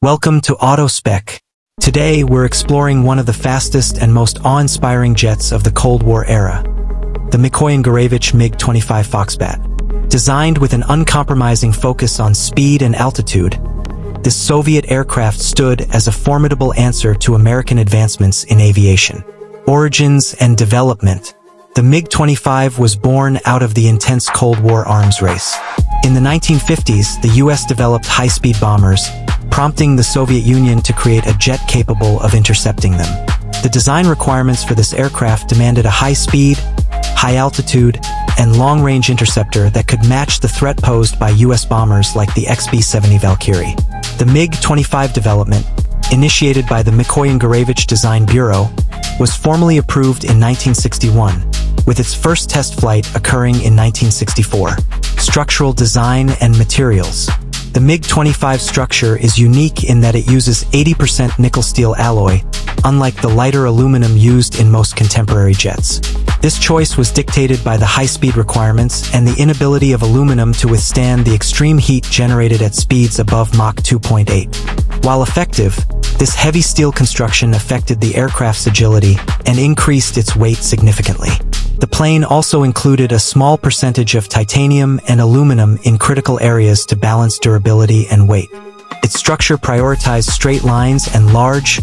Welcome to AutoSpec. Today, we're exploring one of the fastest and most awe-inspiring jets of the Cold War era, the Mikoyan Gurevich MiG-25 Foxbat. Designed with an uncompromising focus on speed and altitude, this Soviet aircraft stood as a formidable answer to American advancements in aviation. Origins and development the MiG-25 was born out of the intense Cold War arms race. In the 1950s, the US developed high-speed bombers, prompting the Soviet Union to create a jet capable of intercepting them. The design requirements for this aircraft demanded a high speed, high altitude, and long-range interceptor that could match the threat posed by US bombers like the XB-70 Valkyrie. The MiG-25 development, initiated by the Mikoyan Gurevich Design Bureau, was formally approved in 1961 with its first test flight occurring in 1964. Structural design and materials. The MiG-25 structure is unique in that it uses 80% nickel-steel alloy, unlike the lighter aluminum used in most contemporary jets. This choice was dictated by the high-speed requirements and the inability of aluminum to withstand the extreme heat generated at speeds above Mach 2.8. While effective, this heavy steel construction affected the aircraft's agility and increased its weight significantly. The plane also included a small percentage of titanium and aluminum in critical areas to balance durability and weight. Its structure prioritized straight lines and large,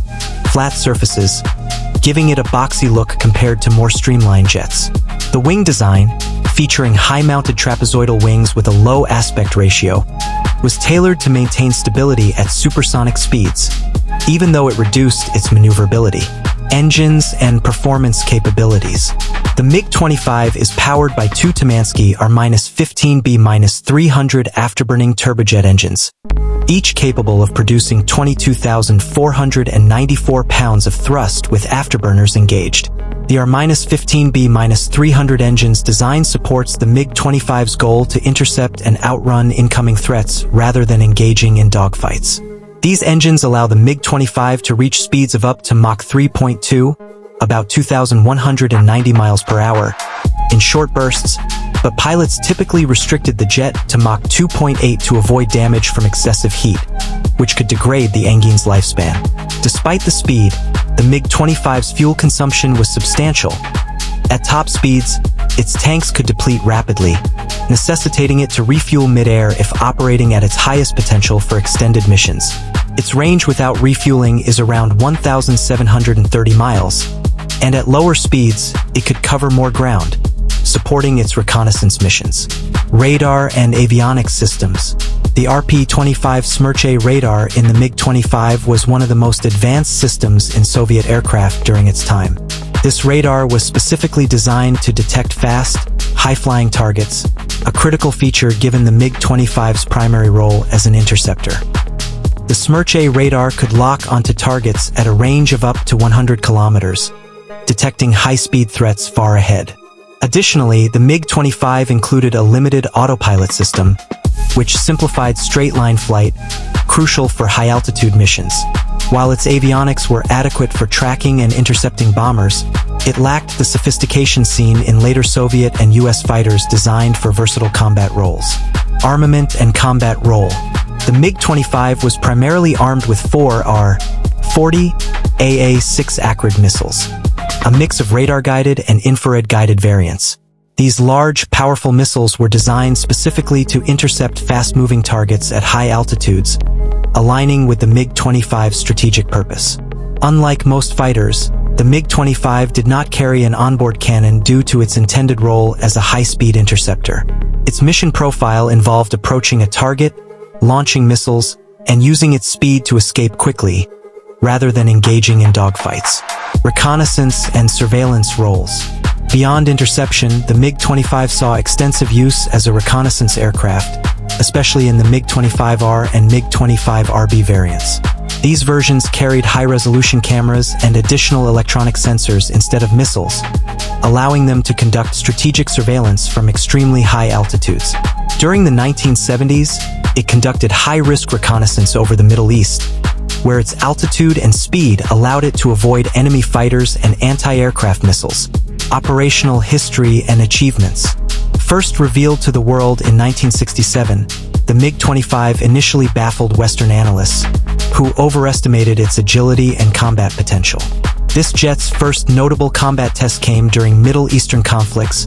flat surfaces, giving it a boxy look compared to more streamlined jets. The wing design, featuring high-mounted trapezoidal wings with a low aspect ratio, was tailored to maintain stability at supersonic speeds, even though it reduced its maneuverability engines, and performance capabilities. The MiG-25 is powered by two Tumansky R-15B-300 afterburning turbojet engines, each capable of producing 22,494 pounds of thrust with afterburners engaged. The R-15B-300 engine's design supports the MiG-25's goal to intercept and outrun incoming threats rather than engaging in dogfights. These engines allow the MiG-25 to reach speeds of up to Mach 3.2, about 2,190 miles per hour, in short bursts, but pilots typically restricted the jet to Mach 2.8 to avoid damage from excessive heat, which could degrade the engine's lifespan. Despite the speed, the MiG-25's fuel consumption was substantial. At top speeds, its tanks could deplete rapidly, necessitating it to refuel midair if operating at its highest potential for extended missions. Its range without refueling is around 1,730 miles, and at lower speeds, it could cover more ground, supporting its reconnaissance missions. Radar and avionics systems. The RP-25 Smerch radar in the MiG-25 was one of the most advanced systems in Soviet aircraft during its time. This radar was specifically designed to detect fast, high-flying targets, a critical feature given the MiG-25's primary role as an interceptor. The Smerch A radar could lock onto targets at a range of up to 100 kilometers, detecting high-speed threats far ahead. Additionally, the MiG-25 included a limited autopilot system, which simplified straight-line flight, crucial for high-altitude missions. While its avionics were adequate for tracking and intercepting bombers, it lacked the sophistication seen in later Soviet and US fighters designed for versatile combat roles. Armament and combat role. The MiG-25 was primarily armed with four R-40 AA-6 Acrid missiles, a mix of radar-guided and infrared-guided variants. These large, powerful missiles were designed specifically to intercept fast-moving targets at high altitudes, aligning with the MiG-25's strategic purpose. Unlike most fighters, the MiG-25 did not carry an onboard cannon due to its intended role as a high-speed interceptor. Its mission profile involved approaching a target launching missiles, and using its speed to escape quickly, rather than engaging in dogfights. Reconnaissance and surveillance roles. Beyond interception, the MiG-25 saw extensive use as a reconnaissance aircraft, especially in the MiG-25R and MiG-25RB variants. These versions carried high-resolution cameras and additional electronic sensors instead of missiles, allowing them to conduct strategic surveillance from extremely high altitudes. During the 1970s, it conducted high-risk reconnaissance over the Middle East, where its altitude and speed allowed it to avoid enemy fighters and anti-aircraft missiles. Operational history and achievements. First revealed to the world in 1967, the MiG-25 initially baffled Western analysts, who overestimated its agility and combat potential. This jet's first notable combat test came during Middle Eastern conflicts,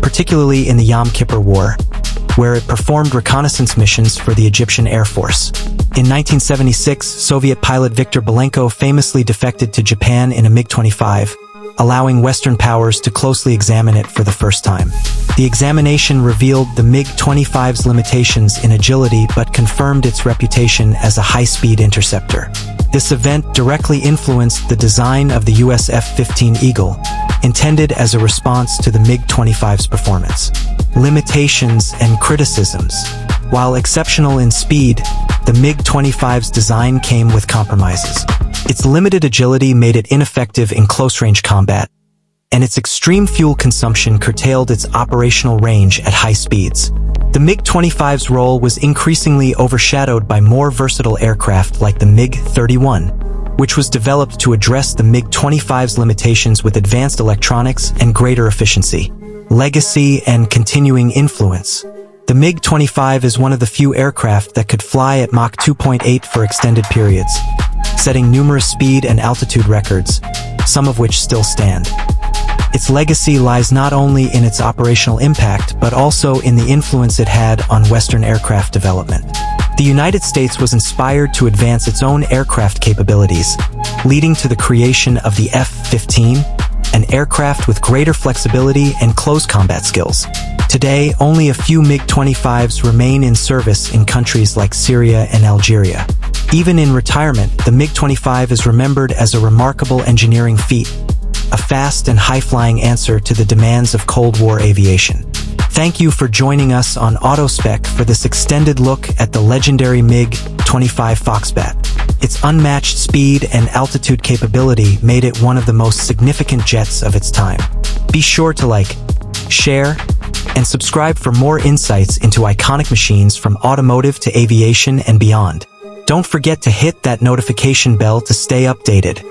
particularly in the Yom Kippur War, where it performed reconnaissance missions for the Egyptian Air Force. In 1976, Soviet pilot Viktor Belenko famously defected to Japan in a MiG-25, allowing Western powers to closely examine it for the first time. The examination revealed the MiG-25's limitations in agility but confirmed its reputation as a high-speed interceptor. This event directly influenced the design of the US F-15 Eagle, intended as a response to the MiG-25's performance. Limitations and criticisms. While exceptional in speed, the MiG-25's design came with compromises. Its limited agility made it ineffective in close-range combat, and its extreme fuel consumption curtailed its operational range at high speeds. The MiG-25's role was increasingly overshadowed by more versatile aircraft like the MiG-31, which was developed to address the MiG-25's limitations with advanced electronics and greater efficiency. Legacy and continuing influence. The MiG-25 is one of the few aircraft that could fly at Mach 2.8 for extended periods, setting numerous speed and altitude records, some of which still stand. Its legacy lies not only in its operational impact, but also in the influence it had on Western aircraft development. The United States was inspired to advance its own aircraft capabilities, leading to the creation of the F-15, an aircraft with greater flexibility and close combat skills. Today, only a few MiG-25s remain in service in countries like Syria and Algeria. Even in retirement, the MiG-25 is remembered as a remarkable engineering feat, a fast and high-flying answer to the demands of Cold War aviation. Thank you for joining us on AutoSpec for this extended look at the legendary MiG-25 Foxbat. Its unmatched speed and altitude capability made it one of the most significant jets of its time. Be sure to like, share, and subscribe for more insights into iconic machines from automotive to aviation and beyond. Don't forget to hit that notification bell to stay updated.